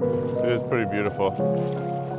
It is pretty beautiful.